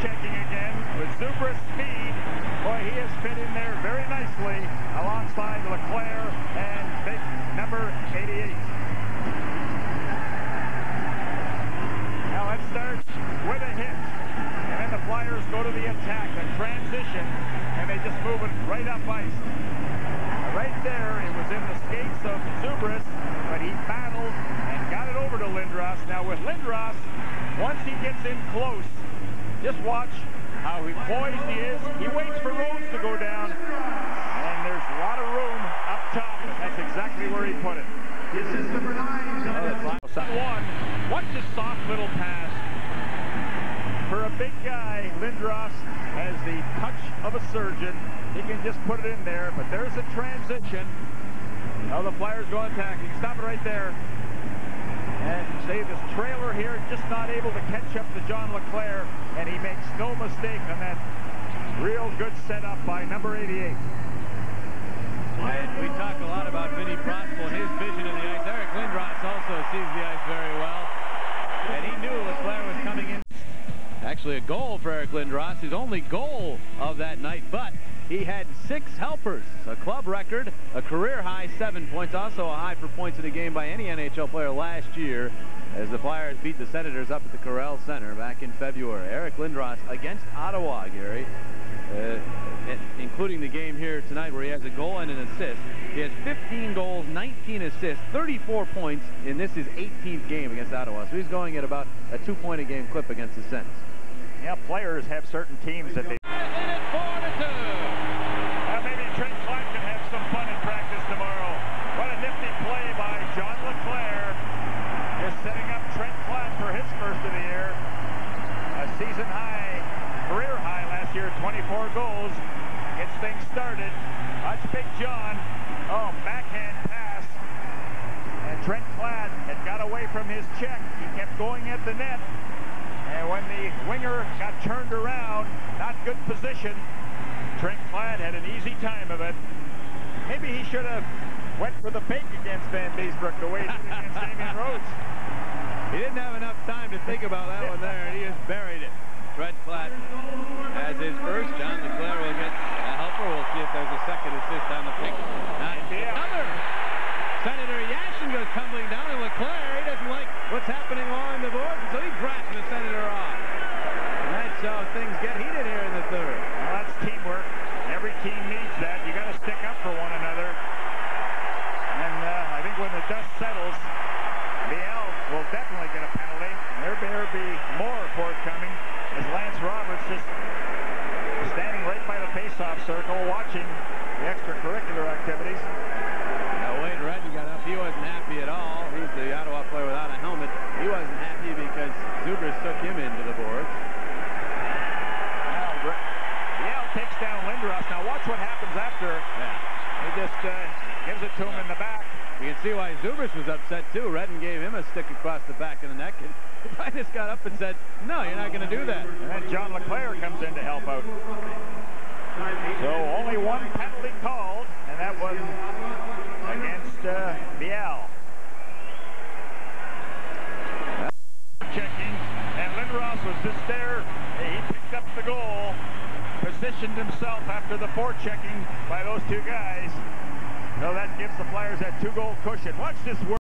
Checking again with super speed. Boy, he has fit in there very nicely alongside LeClair and big number 88. Now it starts with a hit. And then the Flyers go to the attack, the transition, and they just move it right up ice. Right there, it was in the skates of Zubrus, but he battled and got it over to Lindros. Now with Lindros, once he gets in close, just watch how he poised he is. He waits for Rhodes to go down, and there's a lot of room up top. That's exactly where he put it. This is number nine. One, watch this soft little pass. For a big guy, Lindros has the touch of a surgeon. He can just put it in there, but there's a transition. Now the Flyers go attacking. Stop it right there. And this trailer here, just not able to catch up to John LeClair, and he makes no mistake on that real good setup by number 88. And we talk a lot about Vinny Prospal and his vision of the ice. Eric Lindros also sees the ice very well. And he knew LeClair was coming in. Actually a goal for Eric Lindros, his only goal of that night, but he had six helpers, a club record, a career high seven points, also a high for points in a game by any NHL player last year as the Flyers beat the Senators up at the Corel Center back in February. Eric Lindros against Ottawa, Gary, uh, including the game here tonight where he has a goal and an assist. He has 15 goals, 19 assists, 34 points in this his 18th game against Ottawa. So he's going at about a two-point-a-game clip against the Sens. Yeah, players have certain teams that they... Now maybe Trent Klatt can have some fun in practice tomorrow. What a nifty play by John LeClair. Just setting up Trent Klatt for his first of the year. A season high, career high last year, 24 goals. Gets things started. Watch Big John. Oh, backhand pass. And Trent Klatt had got away from his check. He kept going at the net. And when the winger got turned around, not good position, Trent Klatt had an easy time of it. Maybe he should have went for the fake against Vanbiesbrouck the way he did against Damian Rhodes. He didn't have enough time to think about that one there, and he just buried it. Trent Klatt has his first. John LeClair will get a helper. We'll see if there's a second assist on the pick. Not another. Senator Yashin goes tumbling down, and LeClair, he doesn't like what's happening along the boards, and so he drops the Senator off. And that's how things get heated here in the third. Well, that's teamwork. Every team needs that. You got to stick up for one another. And uh, I think when the dust settles, Vial will definitely get a penalty. There better be more forthcoming as Lance Roberts just standing right by circle watching the extracurricular activities. Now Wade Redden got up. He wasn't happy at all. He's the Ottawa player without a helmet. He wasn't happy because Zubrus took him into the boards. Now, Vial takes down Lindros. Now watch what happens after. Yeah. He just uh, gives it to him in the back. You can see why Zubrus was upset too. Redden gave him a stick across the back of the neck, and Titus got up and said, "No, you're not going to do that." And then John LeClair comes in to help out. So only one penalty called, and that was against uh, Vial. Checking, and Lindros was just there. He picked up the goal, positioned himself after the forechecking by those two guys. So that gives the Flyers that two-goal cushion. Watch this work.